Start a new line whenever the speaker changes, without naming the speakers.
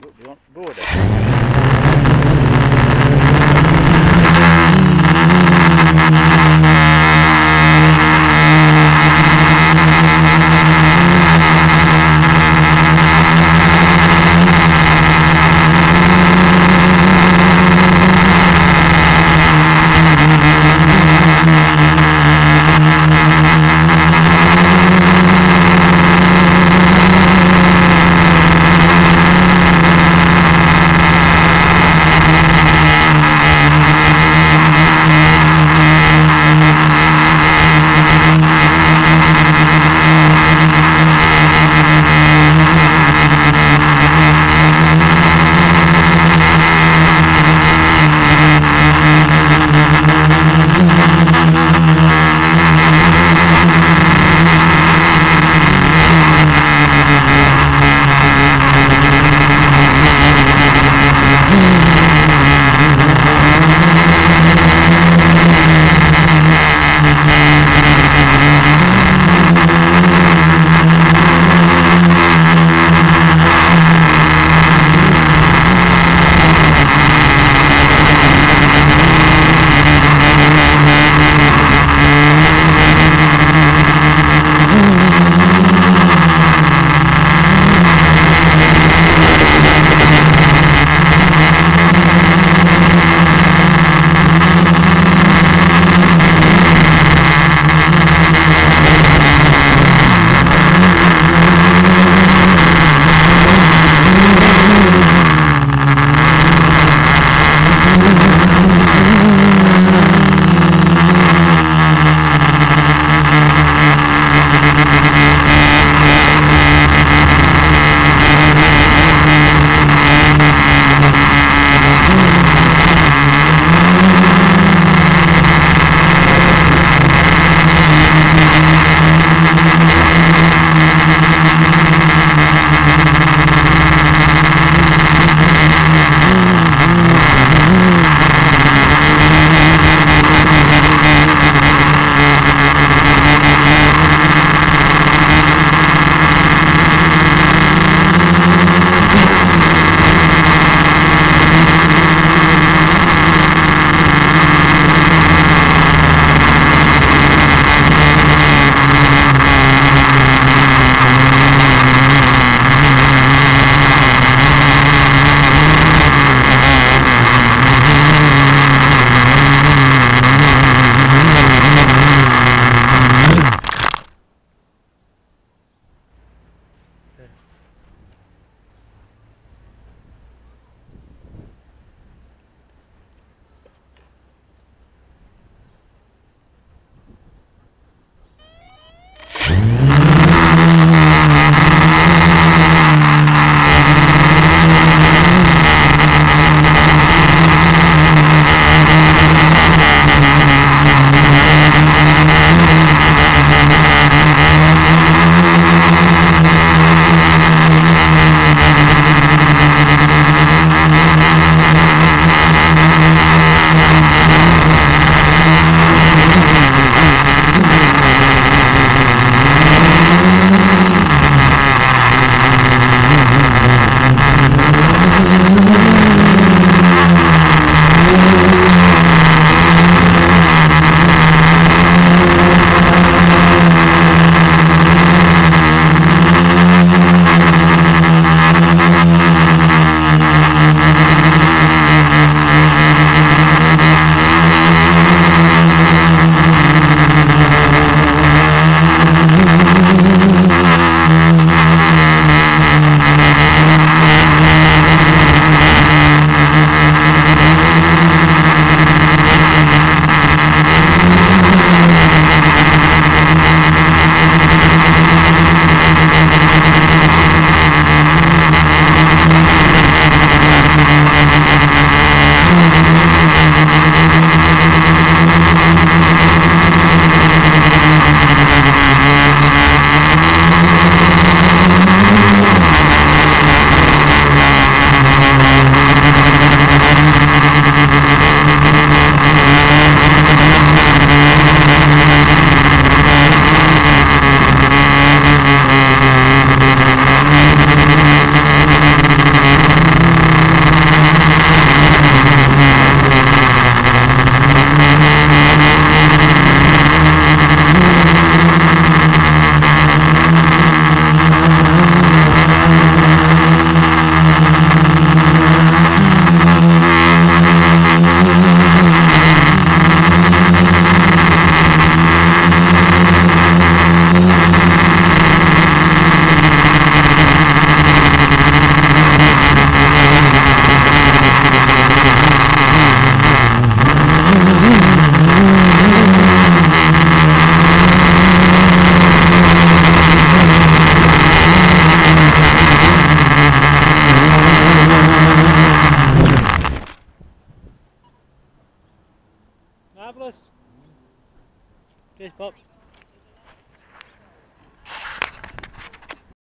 どどどうだ Cheers, Pops.